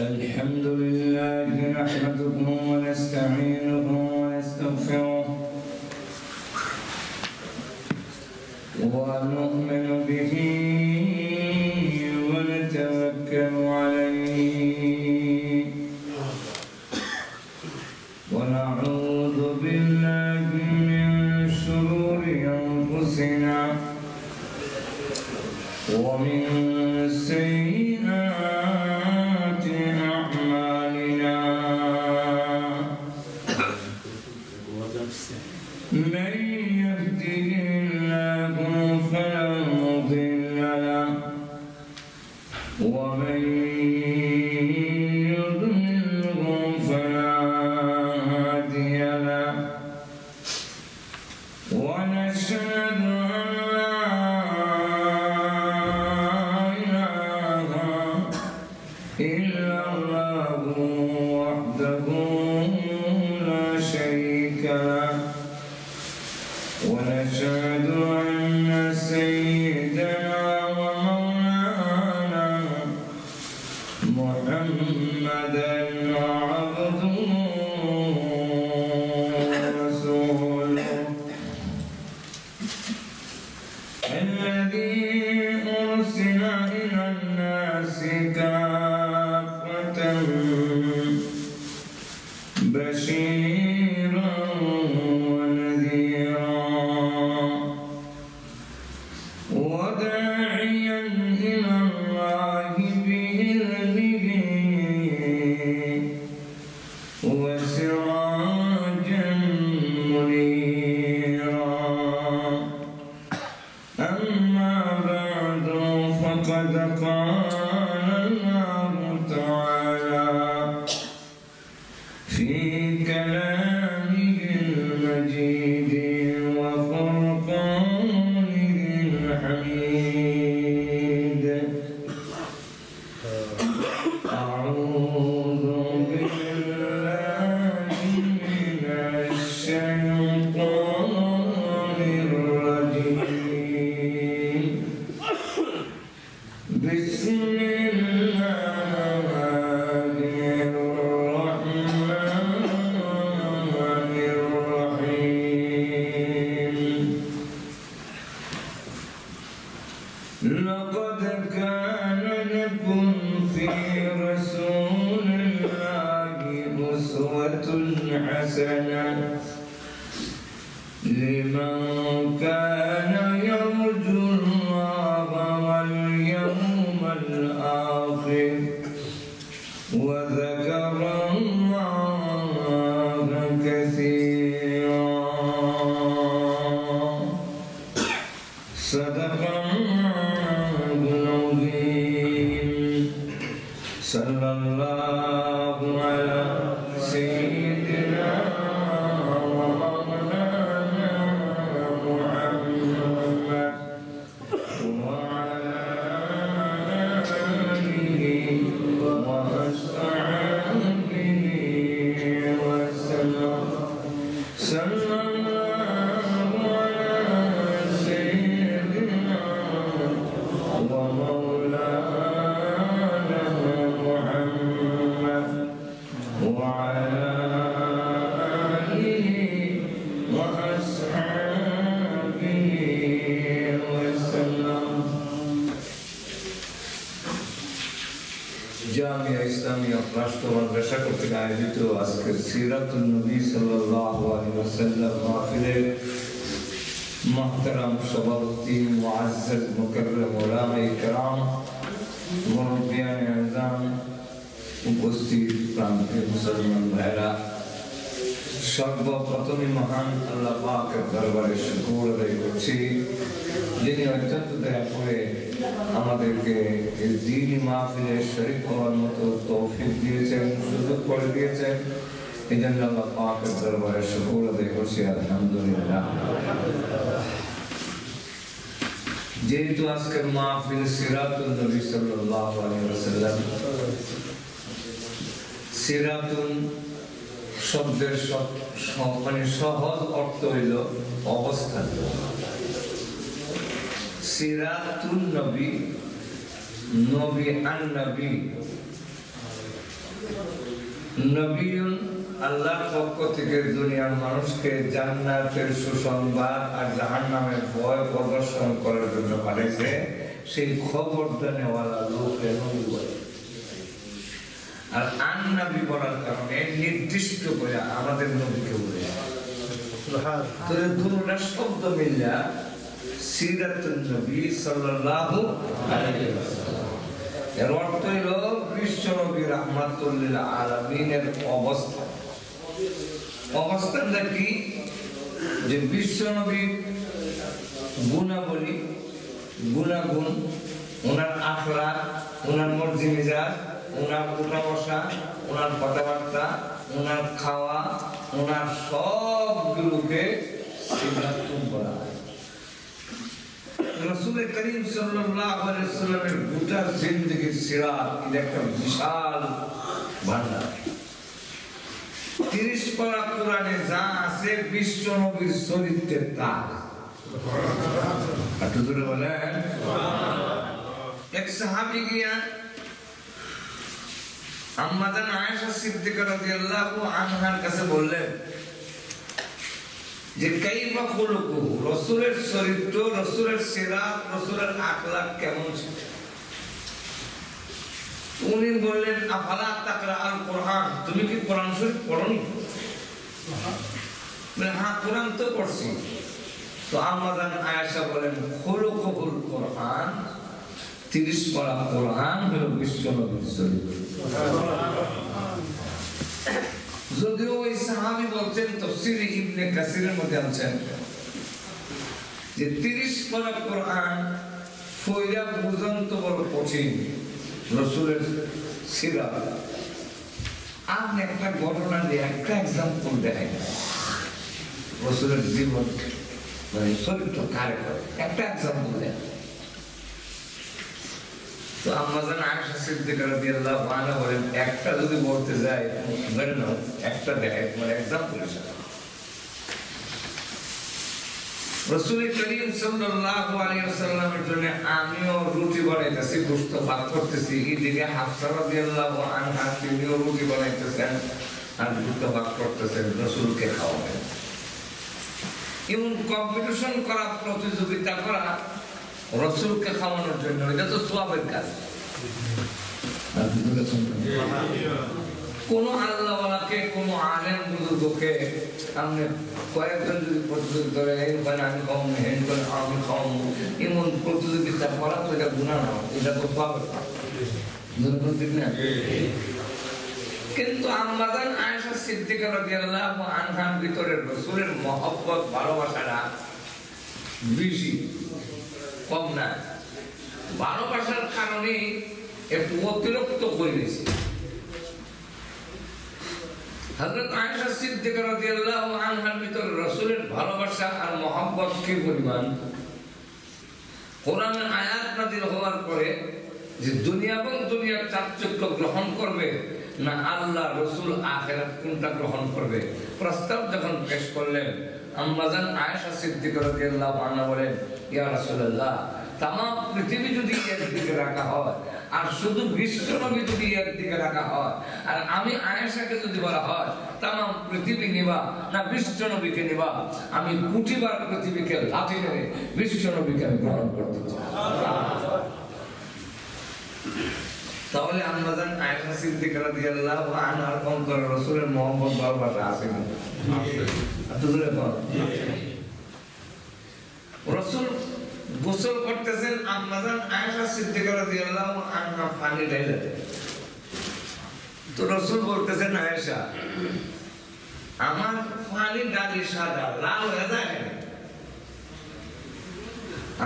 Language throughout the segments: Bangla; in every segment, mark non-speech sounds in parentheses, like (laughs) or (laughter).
الحمد لله نحمده ونستعينه ونستغفره. ونؤمن به بعد فقد قال are جامعہ اسلامیہ پرشت و مدرشہ کو پڑھائے جتو عسکر سیرت النبی صلی اللہ علیہ وسلم آخر محترم شباب الدین معزز مکرم علام اکرام مربیان اعظام اگستی پرام کے مسلمان بہرہ شرب و پتن مہان اللہ پاک دربار شکور رہے کچھی جنہی اجتت دے پورے আমাদেরকে মাহফিলে শরীক হওয়ার মতো তৌফিক দিয়েছেন, সুযোগ করে দিয়েছেন। এই জন্য আল্লাহ পাকের দরবারে শুকর করছি, আলহামদুলিল্লাহ। যেহেতু আজকের মাহফিল সিরাতুল নবী সাল্লাল্লাহু আলাইহি ওয়াসাল্লাম, সিরাতুন শব্দের মানে সহজ অর্থ হইল অবস্থান। সিরাতুন নবী নবী আন নবী নবীন পক্ষ থেকে দুনিয়ার মানুষকে জান্নাতের সুসংবাদ আর জাহান্নামের ভয় প্রদর্শন করার জন্য পাঠাইছে সেই খবর দেনেওয়ালা লোকে নবী বলে। আর আন নবী বলার কারণে নির্দিষ্ট করে আমাদের নবীকে বলে। দুটা শব্দ মিল্লা। সিরাতুন নবী সাল্লাল্লাহু আলাইহি ওয়াসাল্লাম। এর অর্থ হইল বিশ্ব নবী রাহমাতুল্লিল অবস্থান অবস্থানটা কি? যে বিশ্ব নবীর গুণাবলী, গুণাগুণ, ওনার আখলাক ওনার মর্জি মেজাজ, ওনার উঠা বসা ওনার কথাবার্তা, ওনার খাওয়া, ওনার সবগুলোকে সিদ্ধাতুন বলা হয়। রসুল করিম সাল্লামের গোটা জিন্দেগির সিরাত এটা একটা বিশাল ভান্ডার। তিরিশ পারা কোরআনে যা আছে বিশ্ব নবীর চরিত্রের তা একটু জোরে বলেন এক সাহাবি গিয়া আম্মাদান আয়েশা সিদ্দিকা রাদিয়াল্লাহু আনহার কাছে বললেন যে কাইফা খুলুকু রাসূলের চরিত্র, রাসূলের সিরাত রাসূলের আখলাক কেমন ছিল? উনি বললেন, আফালা তাকরা আল কোরআন? তুমি কি কোরআন শরীফ পড়নি? হ্যাঁ কোরআন তো পড়ছি। তো আমাদান আয়েশা বলেন খুলুকুল কোরআন, তিরিশ পড়া কোরআন হলো বিশ্ব নবীর চরিত্র। যদিও ওই সাহাবি বলছেন, তফসির ইবনে কাসিরের মধ্যে আছেন যে তিরিশ পড়া কোরআন ফইরা পর্যন্ত বড় কঠিন রসুলের সিরা। আপনি একটা ঘটনা দিয়ে একটা এক্সাম্পল দেখাই। রসুলের জীবন মানে চরিত্র করে একটা এক্সাম্পল দেয় তো আয়সা বলেন, একটা যদি বলতে যায়, ধরে নাও, একটা দেখায় মানে রসুল করিম সাল্লাল্লাহু আলাইহি ওয়াসাল্লামের জন্য আমিও রুটি বানাইতেছি, গোশত ভাত করতেছি। এদিকে হাফসা রাদিয়াল্লাহু আনহা তিনিও রুটি বানাইতেছেন আর গোশত ভাত করতেছেন, রসুলকে খাওয়াবেন। এমন কম্পিটিশন করা প্রতিযোগিতা করা রসুলকে খাওয়ানোর জন্য, এটা তো সোয়াবের কাজ। কোন আল্লাহওয়ালাকে, কোন আলেম বুজুর্গকে আপনি কয়েকজন যদি প্রতিযোগিতা করে আমি হেন করে আমি খাওয়াবো এমন প্রতিযোগিতা করা তো এটা গুণা না এটা তো সোয়াবের কাজ। কিন্তু আমাদের আয়েশা সিদ্দিকা রাদিয়াল্লাহু আনহার ভিতরে রাসূলের মহব্বত, ভালোবাসাটা বেশি। কম না। ভালোবাসার কারণে একটু অতিরিক্ত করে দিয়েছে। হযরত আয়েশা সিদ্দিকা রাদিয়াল্লাহু আনহার ভিতরে রাসূলের ভালোবাসা আর মহব্বত কি পরিমাণ? কোরআনের আয়াত হওয়ার পরে যে দুনিয়া এবং দুনিয়ার চাকচক্য গ্রহণ করবে, না আল্লাহ রসুল আখেরাত কোনটা গ্রহণ করবে? প্রস্তাব যখন পেশ করলেন আম্মাজান আয়েশা সিদ্দিকা রাদিয়াল্লাহু আনহা বলেন, ইয়া রাসূলুল্লাহ তাম পৃথিবী যদি এর দিকে রাখা হয়, আর শুধু বিশ্ব নবী যদি এর দিকে রাখা হয়, আর আমি আয়েশাকে যদি বলা হয় তাম পৃথিবী নিবা, না বিশ্ব নবীকে নিবা, আমি কোটিবার পৃথিবীকে লাথি মেরে বিশ্ব নবীকে আমি গ্রহণ করতে চাই। তাহলে আমাদের আয়েশা সিদ্দিকা রাদিয়াল্লাহু আনহার অন্তরে রাসূলের মোহাম্মদ ভালোবাসা আছে না। এত দূরে বল। রাসূল গোসল করতেছেন আমাদের আয়েশা সিদ্দিকা রাদিয়াল্লাহু আনহা পানি ঢেলে দেন। তো রাসূল বলতেছেন, আয়েশা, আমার পানি ডালি সাদা, লাল হয়ে যায়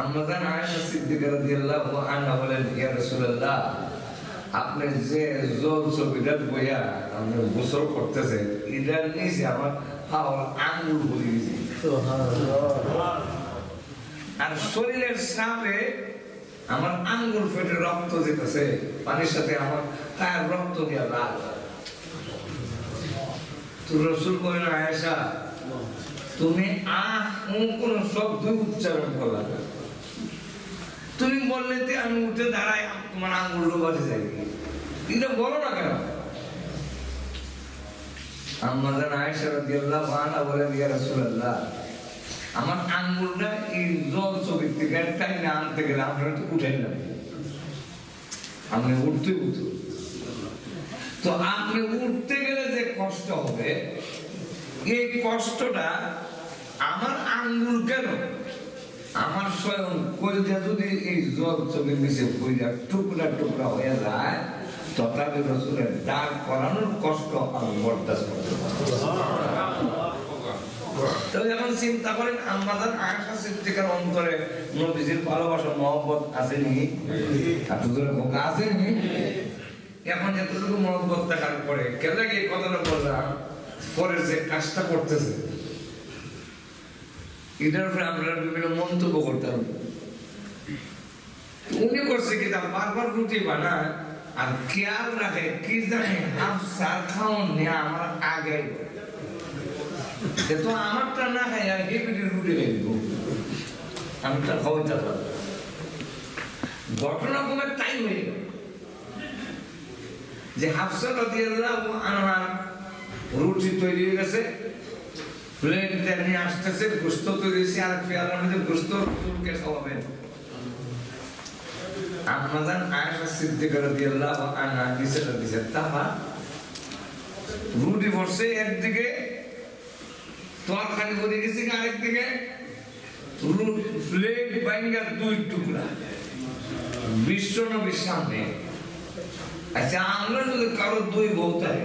আমাদের আয়েশা সিদ্দিকা রাদিয়াল্লাহু আনহা বলেন, ইয়া রাসূলুল্লাহ আপনি যে জল ছবিটা বইয়া আপনি গোসল করতেছেন এটার নিচে আমার পাওয়ার আঙ্গুল ভরে গেছে আর শরীরের সাপে আমার আঙ্গুল ফেটে রক্ত যেতেছে পানির সাথে আমার তার রক্ত দিয়ে লাল তো রসুল বলেন আয়েশা তুমি আহ কোন শব্দ উচ্চারণ করলা না। তুমি বললে আমি উঠে দাঁড়াই তোমার আঙ্গুল বাজে যাই। এটা বলো না কেন? আমাদের আয়েশা রাদিয়াল্লাহু আনহা বলেন, ইয়া রাসূলুল্লাহ, আমার আঙ্গুলটা এই জল ছবির থেকে টাইনে আনতে গেলে আমরা তো উঠে নিলাম আপনি উঠতে উঠতে তো আপনি উঠতে গেলে যে কষ্ট হবে, এই কষ্টটা আমার আঙ্গুল কেন? আমার স্বয়ং কলজা যদি এই জল চোখে মিশে কইরা টুকরা টুকরা হয়ে যায়, তথাপি রসুলের দাগ করানোর কষ্ট আমি বরদাস্ত করতে তো এখন চিন্তা করেন আমাদের আশা সৃষ্টিকার অন্তরে নবীজির ভালোবাসা, মহব্বত আসেনি? আসেনি? এখন এতটুকু মহব্বত দেখার পরে কেন এই কথাটা বললাম? পরের যে কাজটা করতেছে এটার উপরে আমরা বিভিন্ন মন্তব্য করতাম উনি করছে কি তা বারবার রুটি বানায় আর খেয়াল রাখে, কি জানে হাফ সার খাওয়ান নিয়ে আমার আগে তো আমারটা না খাই আর হেবিটি রুটি খাই দিব আমি তার খাওয়াইতে পারব ঘটনা কমে তাই হয়ে গেল। যে হাফসা রাদিয়াল্লাহু আনহা রুটি তৈরি হয়ে গেছে। প্লেনটা নিয়ে আসতেছে গোস্ত তৈরি হয়েছে আর পেয়ালার মধ্যে গোস্ত রসুলকে খাওয়াবেন আমাদের আয়েশা সিদ্দিকা রাদিয়াল্লাহু আনহা নিচে দিছে তাহা রুটি বসে একদিকে তরকারি করে গেছে আরেকদিকে প্লেট বাইঙ্গার দুই টুকরা বিশ্ব নবীর সামনে আচ্ছা আমরা যদি কারও দুই বউ থাকে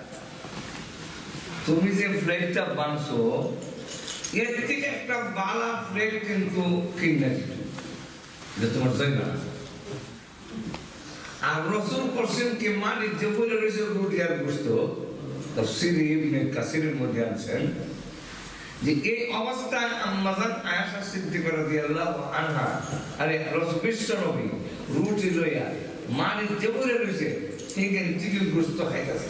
তুমি যে ফ্লেটটা বানছো, এর থেকে একটা বালা ফ্লেট কিন্তু কিনে দিত তোমার আর রসুল করছেন কি মানে যে বলে রয়েছে রুটি আর কাসিরের মধ্যে আছেন যে এই অবস্থায় আম্মাজান রাদিয়াল্লাহু আনহা, আরে রুটি লইয়া মানে যে বলে রয়েছে থেকে গোস্ত খাইতেছে।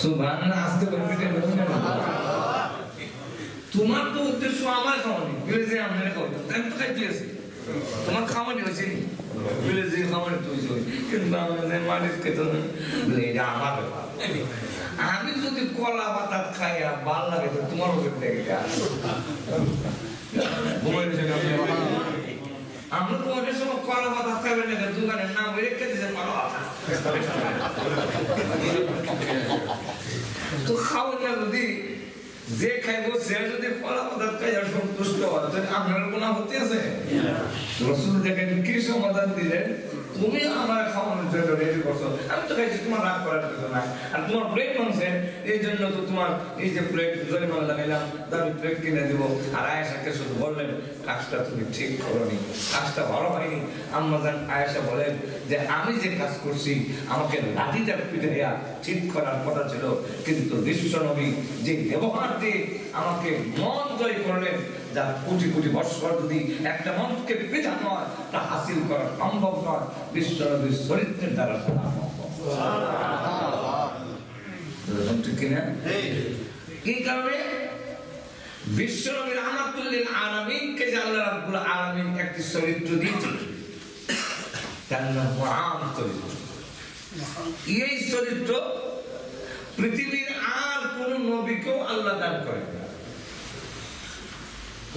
সুবহানাল্লাহ আস্তে করে না তোমার তো উদ্দেশ্য আমার খাওয়ানি তো খাইতে আছি তোমার খাওয়ানি হয়েছে নি? বলে খাওয়ানি তো হয়েছে। কিন্তু আমাদের মালিক খেতে না এটা আমার ব্যাপার। আমি যদি কলা পাতা খাই আর ভালো লাগে তো তোমার দেখে? আমরা তো অনেক সময় কলা পাতা খাবেন না দোকানের নাম রেখে কলা পাতা তো খাওয়া না যদি, যে খাইব সে যদি কলা পাতা খাই আর সন্তুষ্ট হয়, তাহলে আপনার কোন আপত্তি আছে? রসুল দেখেন কি সমাধান দিলেন? তুমি আমার খাওয়ানোর জন্য রেডি করছ। আমি তো খাইছি, তোমার রাগ করার কিছু নাই আর তোমার প্লেট মানছে, এই জন্য তো তোমার এই যে প্লেট জরিমানা লাগাইলাম দামি প্লেট কিনে দিব। আর আয়েশাকে শুধু বললেন, কাজটা তুমি ঠিক করনি, কাজটা ভালো হয়নি। আম্মাজান আয়েশা বলেন যে, আমি যে কাজ করছি, আমাকে লাঠিটা পিঠাইয়া ঠিক করার কথা ছিল। কিন্তু বিশ্ব নবী যে ব্যবহার দিয়ে আমাকে মন জয় করলেন যা কোটি কোটি বৎসর যদি একটা মনকে পিঠা নয় তা হাসিল করা সম্ভব নয়। বিশ্বনবীর চরিত্রের দ্বারা কিনা এই কারণে বিশ্ব নবীর আহমদুল্লিল আলমিনকে যে আল্লাহ রাব্বুল আলমিন একটি চরিত্র দিয়েছিল তার নাম কোরআন চরিত্র। এই চরিত্র পৃথিবীর আর কোন নবীকেও আল্লাহ দান করেন।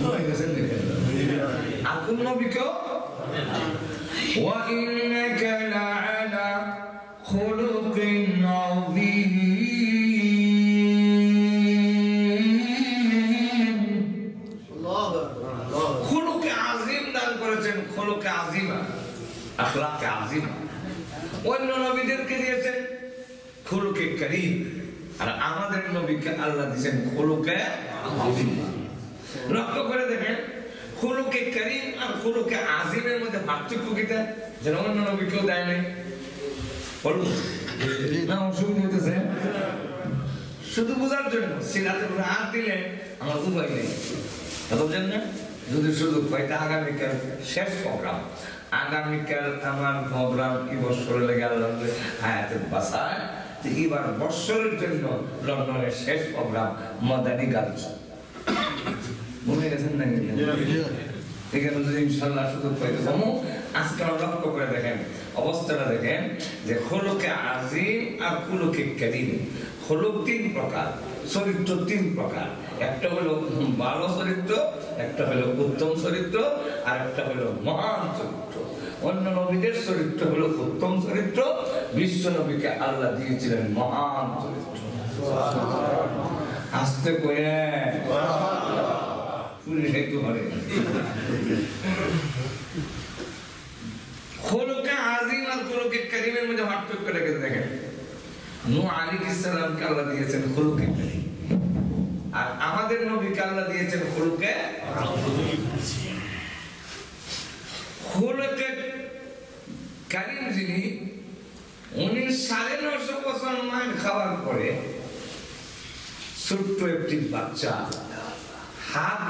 হয়ে গেছেন দেখেন আর করেছেন খলুকে আজিমা আখলাকে আজিমা। অন্য নবীদেরকে দিয়েছেন খলুকে করিম। আর আমাদের নবীকে আল্লাহ দিয়েছেন খলুকে আজিমা। লক্ষ্য করে দেখেন, খুলুকে করিম আর খুলুকে আজিমের মধ্যে পার্থক্য কিটা যেন অন্য নবী কেউ দেয় নাই। বলুন। অসুবিধা হইতেছে। শুধু বোঝার জন্য দিলে আমার উপায় নেই। যদি আগামীকাল শেষ প্রোগ্রাম। আগামীকাল আমার প্রোগ্রাম কি বছরে লেগে আল্লাহ বাসায় এবার বৎসরের জন্য লন্ডনের শেষ প্রোগ্রাম মদানি গার্লস। গেছেন এখানে যদি ইনশাল্লাহ সুযোগ পাইতে পাবো আজকে আমরা লক্ষ্য করে দেখেন অবস্থাটা দেখেন যে হলুকে আজিম আর কুলুকে করিম হলুক তিন প্রকার চরিত্র তিন প্রকার। একটা হলো ভালো চরিত্র একটা হলো উত্তম চরিত্র আর একটা হলো মহান চরিত্র। অন্য নবীদের চরিত্র হলো উত্তম চরিত্র বিশ্ব নবীকে আল্লাহ দিয়েছিলেন মহান চরিত্র। আসতে পুলিশ একটু ঘরে খোলকে আজিম আর খোলকে করিমের মধ্যে পার্থক্য রেখে দেখেন? নূহ আলাইহিস সালামকে আল্লাহ দিয়েছেন খোলকে আর আমাদের নবীকে আল্লাহ দিয়েছেন খোলকে খোলকে করিম যিনি, উনি সাড়ে নশো বছর মায়ের খাওয়ার পরে ছোট্ট একটি বাচ্চা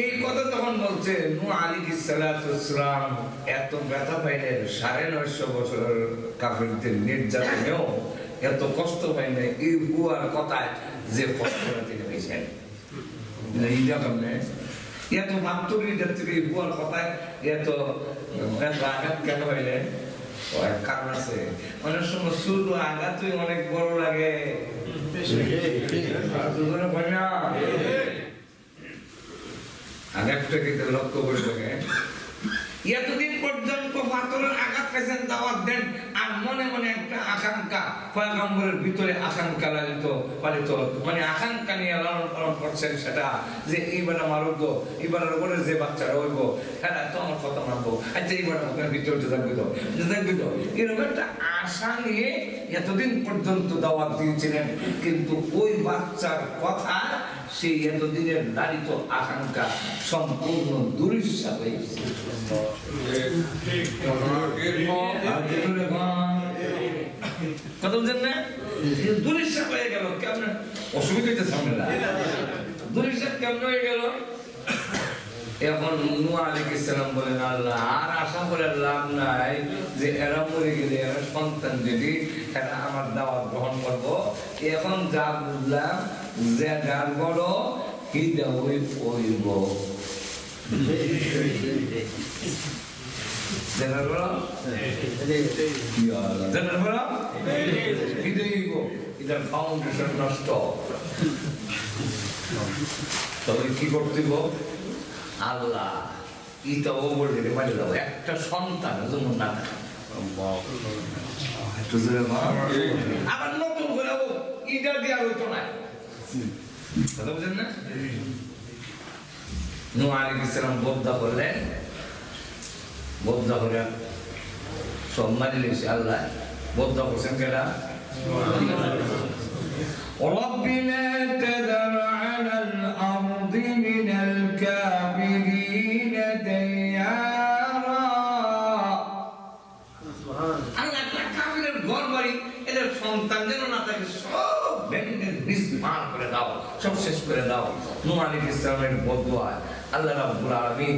এই কথা তখন বলছে নু আলী সালাম এত ব্যথা পাইলেন সাড়ে নয়শো বছর কাফিরদের নির্যাতনেও এত কষ্ট পাইলেন এই বুয়ার কথায় যে কষ্টটা তিনি পেয়েছেন। এইটা কেমনে এত যাত্রী বুয়ার কথায় এত এত আঘাত কেন পাইলেন কারণ আছে। অনেক সময় আঘাতই অনেক বড় লাগে। না। আর একটা কিন্তু লক্ষ্য দেখেন। এতদিন পর্যন্ত পাথরের আঘাত খাইছেন দাওয়াত দেন, আর মনে মনে একটা আকাঙ্ক্ষা ভিতরে আকাঙ্ক্ষা লালিত, পালিত মানে আকাঙ্ক্ষা নিয়ে লালন পালন করছেন সেটা যে এইবার আমার ওপরে যে হ্যাঁ তো আমার কথা মানবো। আচ্ছা এইবার ভিতরে থাকবে তো থাকবে তো এরকম একটা আশা নিয়ে এতদিন পর্যন্ত দাওয়াত দিয়েছিলেন, কিন্তু ওই বাচ্চার কথা সেই এতদিনের লালিত আকাঙ্ক্ষা সম্পূর্ণ দুরিশা হয়েছে বলছেন না হয়ে গেল, কেমন? অসুবিধা সামনে দুরিশা কেমন হয়ে গেল? এখন নূহ বলেন, আল্লাহ, আর আশা করে লাভ নাই যে এরা মরে গেলে এরা সন্তান যদি এরা আমার দাওয়াত গ্রহণ করব। এখন যা বুঝলাম যে যার বড় হিদা ওই ওইব জানার বড় জানার বড় হিদা হইব এটার ফাউন্ডেশন নষ্ট তবে কি করতে? আল্লাহ বলে দাও একটা সন্তান যেন না। আবার নতুন করে ইটা দিয়ে আর হইতো না কথা বুঝেন না নূহ আলাইহিস সালাম বদ্দা করলেন বদ্দা করে সব মারি লইছে আল্লাহ বদ্দা করছেন কেডা رب لا تذر করে দাও। আলাইহিস ইসলামের বদুয়া আল্লাহ রাব্বুল আলামিন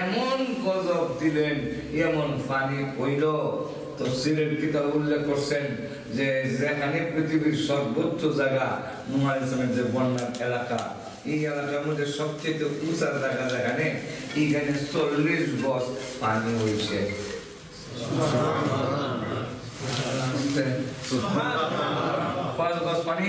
এমন গজব দিলেন এমন পানি হইল। তফসিরের কিতাব উল্লেখ করছেন যে যেখানে পৃথিবীর সর্বোচ্চ জায়গা ইসলামের যে বন্যার এলাকা এই এলাকার মধ্যে সবচেয়ে উঁচা জায়গা যেখানে এইখানে চল্লিশ গজ পানি হয়েছে। পাঁচ গজ পানি?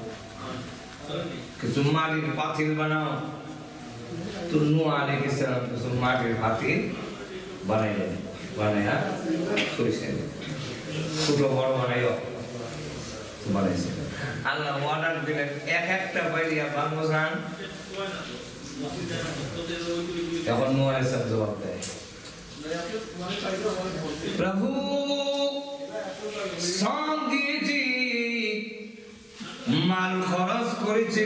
ফাইতলা বানাও জান কিছু মাটির পাতিল বানাও তোর নুয়া আলী ইসলাম কিছু মাটির পাতিল বানাইলেন বানাইয়া করেছেন ছোট বড় বানাইও বানাইছে আল্লাহ অর্ডার দিলেন এক একটা বাইরিয়া বাংলো যান এখন নুয়া ইসলাম জবাব দেয় প্রভু শ্রম দিয়েছি মাল খরচ করেছি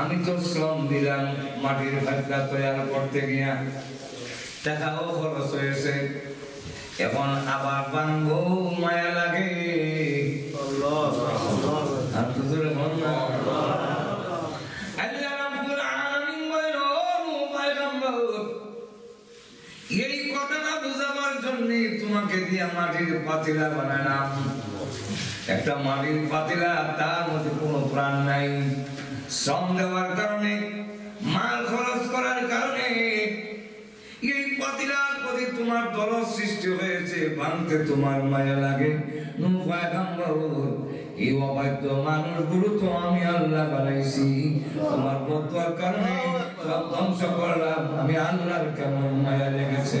আমি তো শ্রম দিলাম, মাটির ভাগ্যা তৈরি করতে গিয়া। টাকাও খরচ হয়েছে। এখন আবার বানবো মায়া লাগে। আর এই কথাটা বোঝাবার জন্য তোমাকে দিয়া মাটির পাতিলা বানালাম একটা মাটির পাতিলা, তার মধ্যে কোনো প্রাণ নাই। শ্রম দেওয়ার কারণে, মাল খরচ করার কারণে এই পাতিলার প্রতি তোমার দল সৃষ্টি হয়েছে, ভাঙতে তোমার মায়া লাগে। এই অবাধ্য মানুষগুলো তো আমি আল্লাহ বানাইছি। তোমার বদুয়ার কারণে ধ্বংস করলাম, আমি আল্লাহর কেমন মায়া লেগেছে?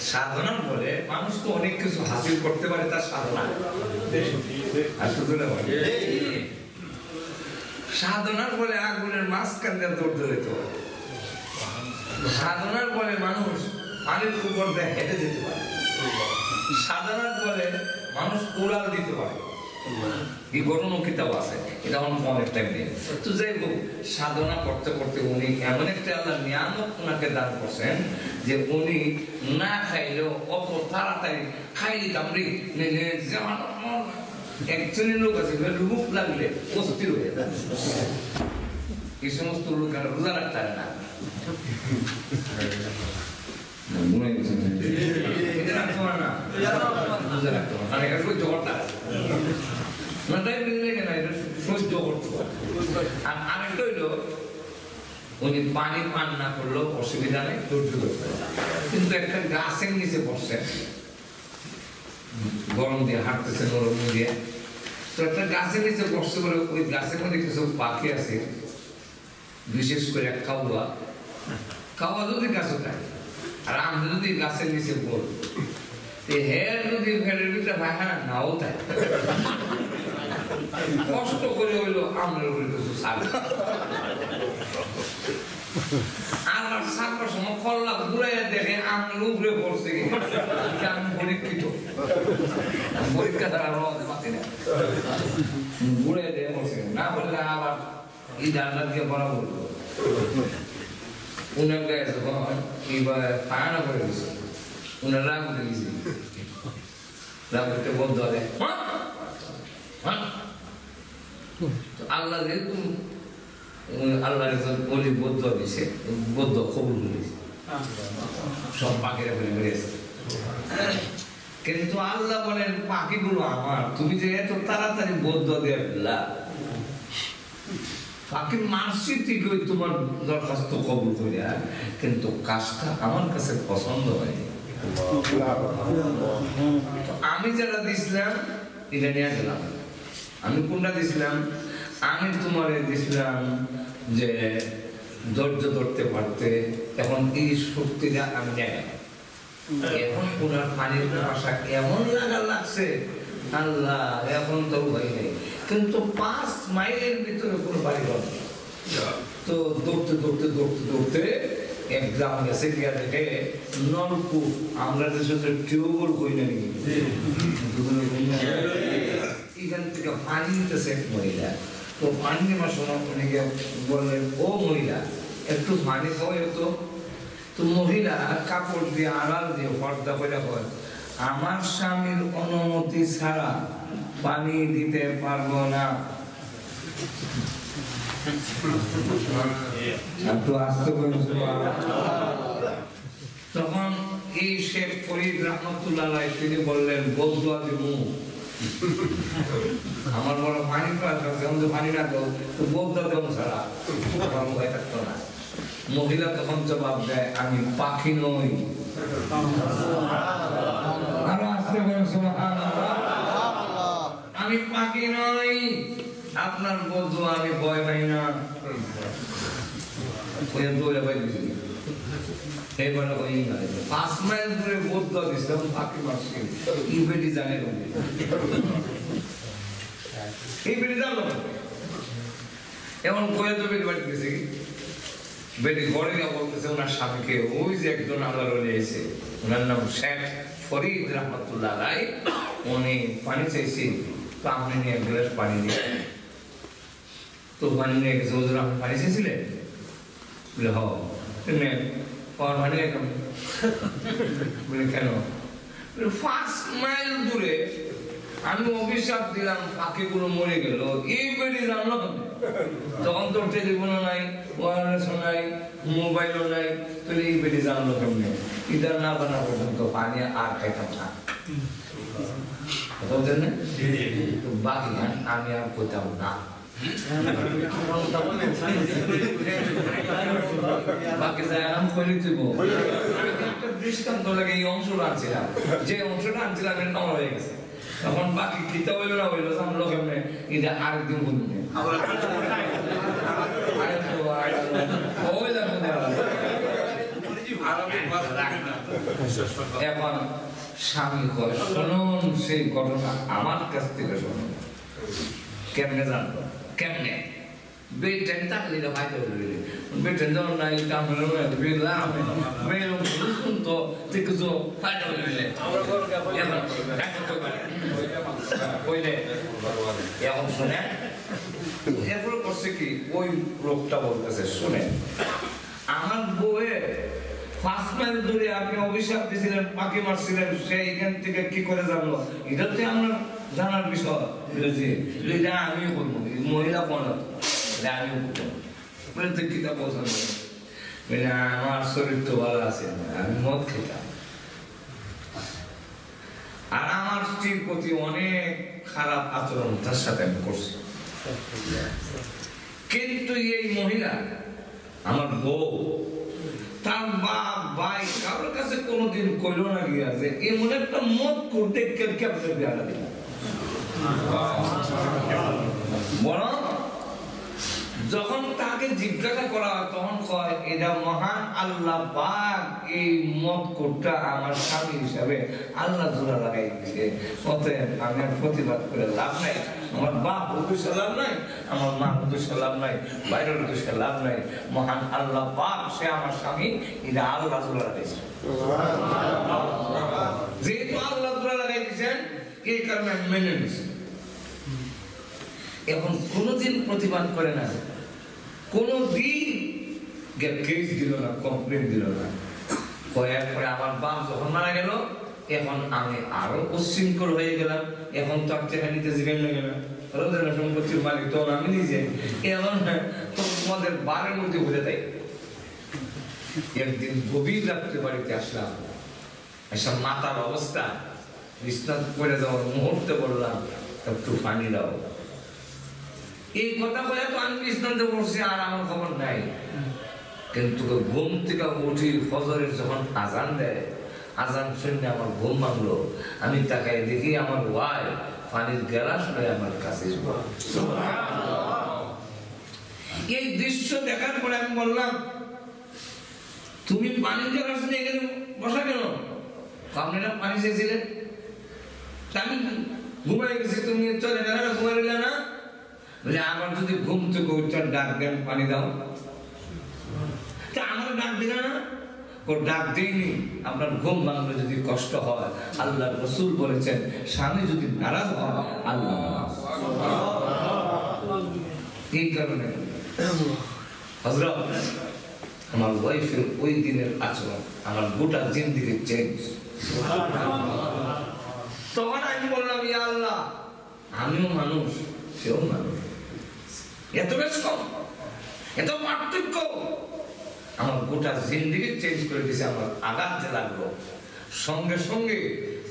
সাধনার বলে মানুষ তো অনেক কিছু হাসিল করতে পারে তার সাধনা। সাধনার বলে। আগুনের মাঝখান দিয়ে দৌড় ধরে তো। সাধনার বলে মানুষ পানির উপর দিয়ে হেঁটে যেতে পারে। সাধনার বলে মানুষ উড়াল দিতে পারে। এই ঘটনা কিতাব আছে? এটা আমার অনেক টাইম নেই। তো যাই হোক সাধনা করতে করতে উনি এমন একটা আল্লাহ নিয়ামত ওনাকে দান করছেন যে উনি না খাইলেও অত তাড়াতাড়ি খাইলি কামড়ি যেমন এক লোক আছে রূপ লাগলে অস্থির হয়ে যায় এই সমস্ত লোক আর রোজা রাখতে না। (laughs) মনে উনি পানি পান না করলেও অসুবিধা নেই ধৈর্য করতে কিন্তু একটা গাছের নিচে বসছে গরম দিয়ে হাঁটতেছে গরম দিয়ে তো একটা গাছের নিচে বসতে বলে ওই গাছের মধ্যে কিছু পাখি আছে। বিশেষ করে কাউয়া কাউয়া যদি গাছে থাকে আর আমরা যদি গাছের নিচে বল হের যদি ভেড়ের ভিতরে ভাঙা নাও থাকে কষ্ট করে হইল আমরা উপরে কিছু সার। আমার সাতটার সময় খল্লা ঘুরে দেখে আমার উপরে পড়ছে। আমি পরীক্ষিত। পরীক্ষা দ্বারা রদ পাতি না। ঘুরে দেখে পড়ছে। না বললে আবার এই ডান্ডা দিয়ে বরাবর। উনার গায়ে যখন এবার পায়না করে গেছে। উনার রাগ উঠে গেছে। রাগ উঠে বন্ধ হবে আল্লাহ যেহেতু আল্লাহ একজন অলি বৌদ্ধ দিছে বৌদ্ধ কবুল করেছে। সব পাখিরা বলে বেরিয়েছে কিন্তু আল্লাহ বলেন পাখিগুলো আমার তুমি যে এত তাড়াতাড়ি বৌদ্ধ দিয়ে ফেললা পাখি মানসি ঠিকই তোমার দরখাস্ত কবুল করিয়া কিন্তু কাজটা আমার কাছে পছন্দ হয়নি। আমি যেটা দিছিলাম, এটা নিয়ে গেলাম আমি কোনটা দিছিলাম? আমি তোমার দিছিলাম যে ধৈর্য ধরতে পারতে, এখন এই শক্তিটা আমি গেলাম। এখন ওনার পানির ভাষা এমন লাগা লাগছে, আল্লাহ, এখন তো ভয় নেই। কিন্তু পাঁচ মাইলের ভিতরে কোনো বাড়ি তো দৌড়তে দৌড়তে দৌড়তে দৌড়তে এক গ্রাম গেছে গিয়া দেখে নলকূপ আমরা টিউবওয়েল কই না নাকি। এখান থেকে পানি নিতেছে এক মহিলা। তো পানি নেওয়ার সময় বললেন ও মহিলা একটু পানি খাওয়াই তো তো মহিলা কাপড় দিয়ে আড়াল দিয়ে পর্দা করে হয় আমার স্বামীর অনুমতি ছাড়া পানি দিতে পারব না। তখন এই শেখ ফরিদ রহমতুল্লাহ তিনি বললেন বৌদ্ধ দিমু। আমার বড় পানি যেমন পানি না তো বৌদ্ধ দেব ছাড়া। আমার ভয় থাকতো না। মহিলা তখন জবাব দেয় আমি পাখি নই। আরও আস্তে করে আমি পাখি নই। আপনার বন্ধু আমি ভয় পাই না। দৌড়ে পাই দিছি ওই পাঁচ মাইল দূরে বৌদ্ধ দিছিলাম পাখি মারছি। এই বেটি জানে এই বেটি জানলো এমন কয়ে তো বেটি বাড়ি গেছে। বেটি ঘরে গিয়ে বলতেছে ওনার স্বামীকে ওই যে একজন আল্লাহর ওলি এসে ওনার নাম শেখ ফরিদ রহমতুল্লাহ রায় উনি পানি চাইছি তো আপনি নিয়ে এক গ্লাস পানি দিয়ে তো পানি নিয়ে গেছে হুজুর আপনি পানি চেয়েছিলেন বলে হ কেমনে পাওয়ার পানি একদম বলে কেন? ফার্স্ট মাইল দূরে আমি অভিশাপ দিলাম পাখিগুলো মরে গেল। এই বেড়ি জানলো কেমনে? তখন তো টেলিফোনও নাই ওয়ারলেসও নাই মোবাইলও নাই। তাহলে এই বেড়ি জানলো কেমনে? ইদার না বানা পর্যন্ত পানি আর খাইতাম না। বাকি আমি আর কইতাম না। যে অংশটা আনছিলাম হয়ে গেছে। বাকি হইল না হইল আরেকদিন এখন স্বামী কয়, শুনুন সেই ঘটনা আমার কাছ থেকে শুনুন। কেমনে জানব? কেমনে? বেটেন থাকলে তো ফাইতে হইলে বেটেন যখন নাই তাহলে বেলা বেলো শুন তো ঠিক তো ফাইতে হইলে এখন কইলে এখন শুনে? এরপরে করছে কি? ওই লোকটা বলতেছে শুনে? আমার বউয়ে ফার্স্ট মাইল দূরে আপনি অভিশাপ দিয়েছিলেন পাখি মারছিলেন সে এখান থেকে কি করে জানলো? এটা তো আমার জানার বিষয়। আমিও করব। মহিলা কোন এটা আমিও করব। তুই কিতাব পছন্দ আমার শরীর তো ভালো আছে, আমি মদ খেতাম। আর আমার স্ত্রীর প্রতি অনেক খারাপ আচরণ তার সাথে আমি করছি। কিন্তু এই মহিলা, আমার বউ, তার বাপ, ভাই, কারোর কাছে কোনোদিন কইল না গিয়া যে, এমন একটা মত করতে কেমন কেমন বিয়াটা দিল বরং যখন তাকে জিজ্ঞাসা করা হয় তখন কয় এটা মহান আল্লাহ পাক এই মত কোটটা আমার স্বামী হিসাবে আল্লাহ জোড়া লাগাই দিয়েছে। অতএব আমি আর প্রতিবাদ করে লাভ নাই। আমার বাপ উদ্দেশ্যে লাভ নাই আমার মা উদ্দেশ্যে লাভ নাই বাইরের উদ্দেশ্যে লাভ নাই। মহান আল্লাহ পাক সে আমার স্বামী এটা আল্লাহ জোড়া লাগাইছে। যেহেতু আল্লাহ জোড়া লাগাই দিয়েছেন এই কারণে মেনে নিছি এখন কোনোদিন প্রতিবাদ করে না। কোনোদিন কেস দিল না কমপ্লেন দিল না। কয়ার পরে আমার বাপ যখন মারা গেল, এখন আমি আরও উচ্ছৃঙ্খল হয়ে গেলাম। এখন তো আর চেহারা নিতে জিগাই না। গেলাম সম্পত্তির মালিক তখন আমি নিজে। এখন তোমাদের বারের মধ্যে বুঝে তাই। একদিন গভীর রাত্রে বাড়িতে আসলাম। এসব মাতার অবস্থা বিশ্বনাথ পড়ে যাওয়ার মুহূর্তে বললাম, একটু পানি দাও। এই কথা বলে তো আমি বিছনাতে বসছি আর আমার খবর নাই। কিন্তু ঘুম থেকে উঠি ফজরের যখন আজান দেয় আজান শুনে আমার ঘুম ভাঙলো। আমি তাকাই দেখি আমার ওয়াই পানির গেলাস হয়ে আমার কাছে এই দৃশ্য দেখার পরে আমি বললাম তুমি পানি গেলাস নিয়ে এখানে বসা কেন? আপনি না পানি চেয়েছিলেন? আমি ঘুমাই গেছি তুমি চলে গেলে না ঘুমাই না। আমার যদি ঘুম থেকে উঠার ডাক দেন পানি দাও। তা আমার ডাক দিলে না। ও ডাক দেয়নি আপনার ঘুম ভাঙলে যদি কষ্ট হয় আল্লাহ রসুল বলেছেন স্বামী যদি নারাজ হয় আল্লাহ এই কারণে হজরত আমার ওয়াইফের ওই দিনের আচরণ আমার গোটা জিন্দিগি চেঞ্জ তখন আমি বললাম ইয়া আল্লাহ আমিও মানুষ সেও মানুষ। এত কম এত পার্থক্য? আমার গোটা জিন্দিগি চেঞ্জ করে দিয়েছে আমার আঘাতে লাগল। সঙ্গে সঙ্গে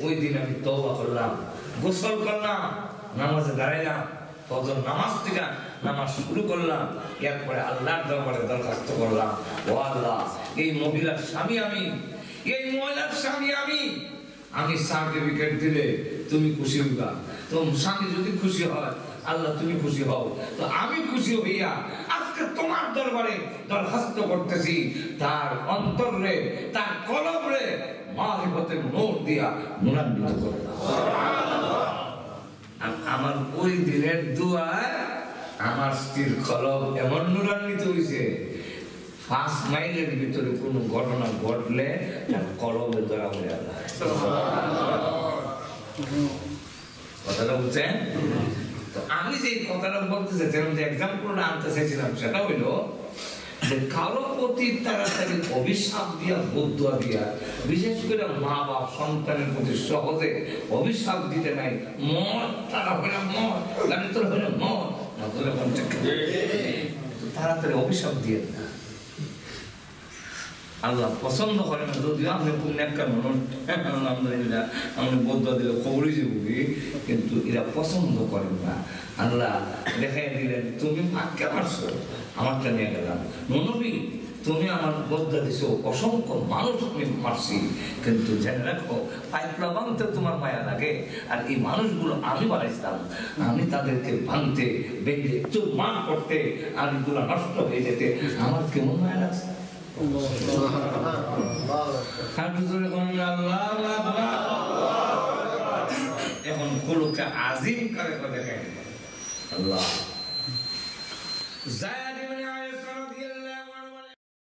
ওই দিন আমি তওবা করলাম, গোসল করলাম, নামাজে দাঁড়াইলাম নামাজ থেকে নামাজ শুরু করলাম, এরপরে আল্লাহর দরবারে দরখাস্ত করলাম। ও আল্লাহ, এই মহিলার স্বামী আমি, এই মহিলার স্বামী আমি। আমি সার্টিফিকেট দিলে তুমি খুশি হইবা। তো স্বামী যদি খুশি হয় আল্লাহ তুমি খুশি হও। তো আমি খুশি হইয়া আজকে তোমার দরবারে দরখাস্ত করতেছি তার অন্তর রে তার কলমরে মারিফতের নোট দিয়া মুনান্বিত করে। আমার ওই দিনের দুয়ায় আমার স্ত্রীর কলম এমন নুরান্বিত হয়েছে পাঁচ মাইলের ভিতরে কোনো ঘটনা ঘটলে তার কলমে ধরা হয়ে যায় কথাটা বুঝছেন? তো আমি যে কথাটা বলতে চাইছিলাম যে এক্সাম্পলটা আনতে চাইছিলাম সেটা হইল যে কারও প্রতি তারা তাকে অভিশাপ দিয়া বদুয়া দিয়া বিশেষ করে মা বাপ সন্তানের প্রতি সহজে অভিশাপ দিতে নাই মদ তারা হইলে মদ গাড়ি তোর হইলে মদ না তোলে মন ঠিক তো তাড়াতাড়ি অভিশাপ দিয়ে। আল্লাহ পছন্দ করে না, যদিও আপনি পুণ্য একটা মানুষ। আলহামদুলিল্লাহ, আপনি বদুয়া দিলে খবরই যাবি কিন্তু এরা পছন্দ করেন না। আল্লাহ দেখাই দিলেন, তুমি ভাগ্যে মারছো, আমারটা নিয়ে গেলাম মনবী তুমি আমার বদলা দিছো, অসংখ্য মানুষ আমি মারছি, কিন্তু জেনে রাখো, পাইপলা ভাঙতে তোমার মায়া লাগে, আর এই মানুষগুলো আমি বানাইছিলাম। আমি তাদেরকে ভাঙতে বেঁধে চুরমার করতে আর এগুলো নষ্ট হয়ে যেতে, আমার কেমন মায়া লাগছে? এখন কুলুকে আজিম করে করে দেখেন। আল্লাহ।